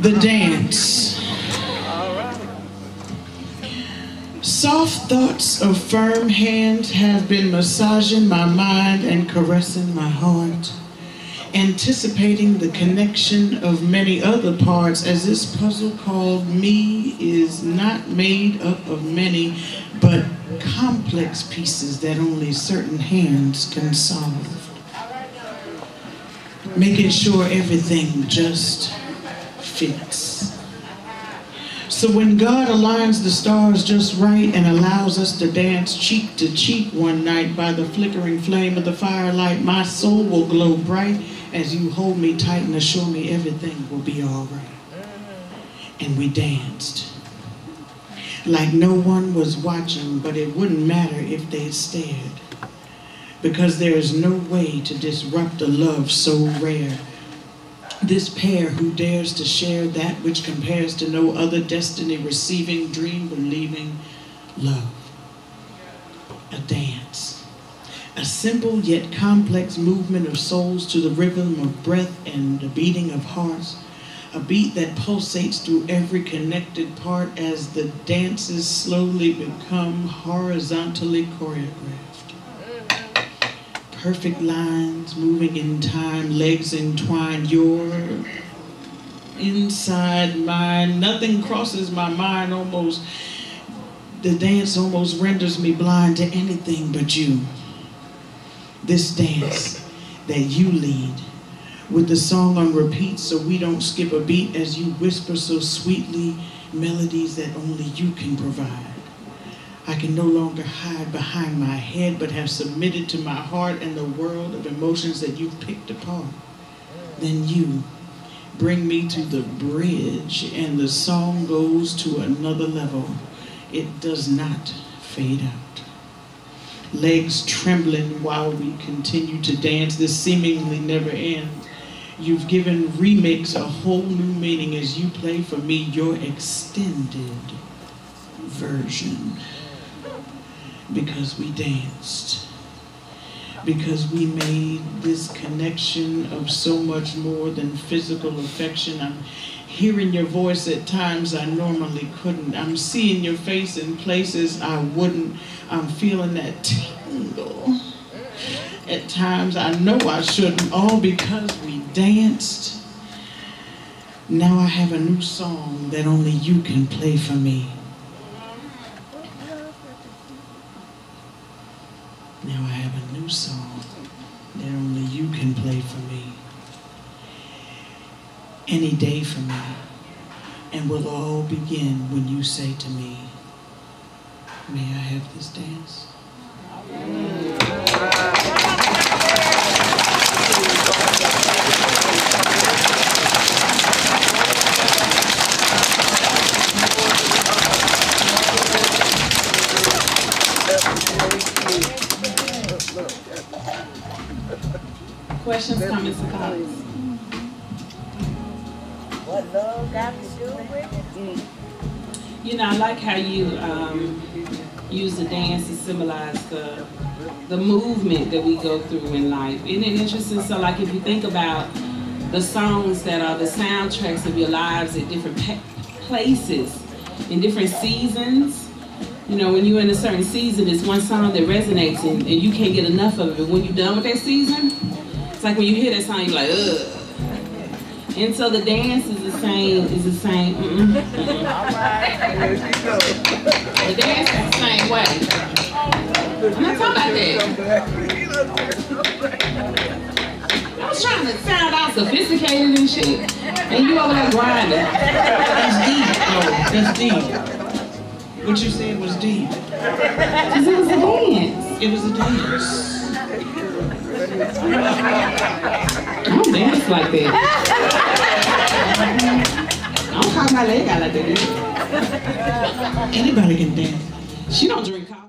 The dance. Soft thoughts of firm hands have been massaging my mind and caressing my heart, anticipating the connection of many other parts as this puzzle called me is not made up of many, but complex pieces that only certain hands can solve. Making sure everything just fits. So when God aligns the stars just right and allows us to dance cheek to cheek one night by the flickering flame of the firelight, my soul will glow bright as you hold me tight and assure me everything will be all right. Mm-hmm. And we danced. Like no one was watching, but it wouldn't matter if they stared. Because there is no way to disrupt a love so rare this pair who dares to share that which compares to no other destiny, receiving, dream, believing, love. A dance. Simple yet complex movement of souls to the rhythm of breath and the beating of hearts. A beat that pulsates through every connected part as the dances slowly become horizontally choreographed perfect lines moving in time, legs entwined, your inside mind. Nothing crosses my mind almost. The dance almost renders me blind to anything but you. This dance that you lead with the song on repeat so we don't skip a beat as you whisper so sweetly melodies that only you can provide. I can no longer hide behind my head, but have submitted to my heart and the world of emotions that you've picked apart. Then you bring me to the bridge, and the song goes to another level. It does not fade out. Legs trembling while we continue to dance, this seemingly never ends. You've given remix a whole new meaning as you play for me your extended version because we danced. Because we made this connection of so much more than physical affection. I'm hearing your voice at times I normally couldn't. I'm seeing your face in places I wouldn't. I'm feeling that tingle. At times I know I shouldn't, all because we danced. Now I have a new song that only you can play for me. Now I have a new song that only you can play for me. Any day for me. And will all begin when you say to me, May I have this dance? Questions, comments, and? What love got to do with it? You know, I like how you um, use the dance to symbolize the the movement that we go through in life. Isn't it interesting? So, like, if you think about the songs that are the soundtracks of your lives at different places, in different seasons, you know, when you're in a certain season, it's one song that resonates and, and you can't get enough of it. When you're done with that season, it's like when you hear that song, you're like, ugh. And so the dance is the same, is the same. Mm -mm, mm the dance is the same way. I'm not talking about that. I was trying to sound out sophisticated and shit, and you over there grinding. That's deep, though. That's deep. What you said was deep. Because it was a dance. It was a dance. I don't dance like that. Anybody can dance. She don't drink coffee.